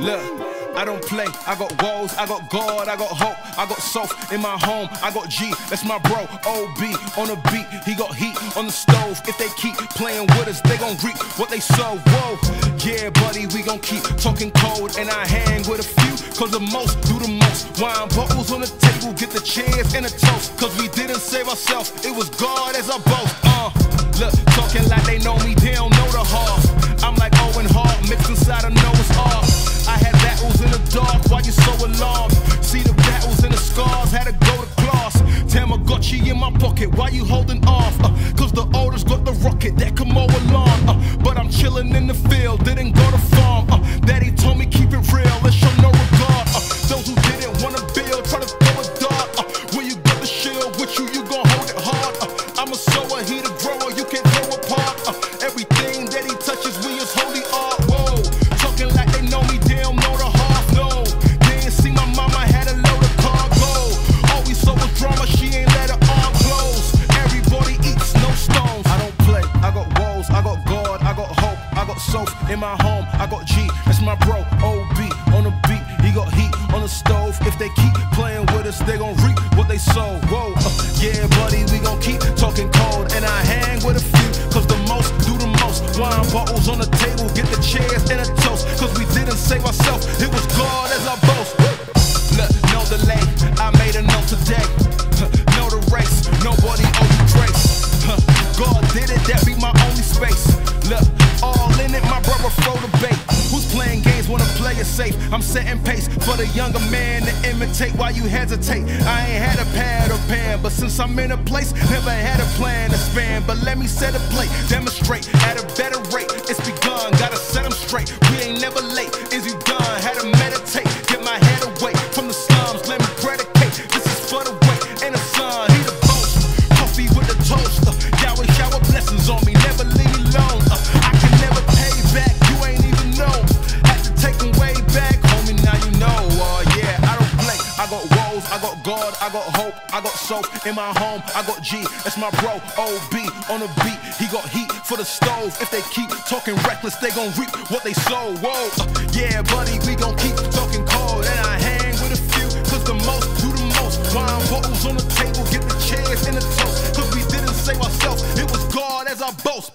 Look, I don't play. I got woes, I got God, I got hope, I got soul in my home. I got G, that's my bro. OB on the beat, he got heat on the stove. If they keep playing with us, they gon' reap what they sow. Whoa, yeah, buddy, we gon' keep talking cold. And I hang with a few, cause the most do the most. Wine bottles on the table, get the chairs and a toast. Cause we didn't save ourselves, it was God as our boast. Uh, look, talking like they know me, they don't know the half. Pocket, why you holding off? Uh, Cause the oldest got the rocket that can mow a lawn. Uh, but I'm chilling in the field, didn't go to farm. Uh, Daddy told me keep it real, let's show no regard. Uh, those who didn't wanna build, try to throw a dart. Uh, when you got the shield with you, you gon' hold it hard. Uh, I'm a sower, he the I got God, I got hope, I got soul in my home. I got G, that's my bro. OB on the beat, he got heat on the stove. If they keep playing with us, they gon' reap what they sow. Whoa, uh, yeah, buddy, we gon' keep talking safe? I'm setting pace for the younger man to imitate while you hesitate. I ain't had a pad or pen, but since I'm in a place, never had a plan to span. But let me set a plate, demonstrate at a better rate. It's begun, gotta set 'em straight. We ain't never late. Is you God, I got hope, I got soap in my home, I got G, that's my bro, OB on the beat, he got heat for the stove. If they keep talking reckless, they gon' reap what they sow. Whoa, uh, yeah, buddy, we gon' keep talking cold, and I hang with a few, cause the most do the most. Wine bottles on the table, get the chairs and the toast, cause we didn't save ourselves, it was God as our boast.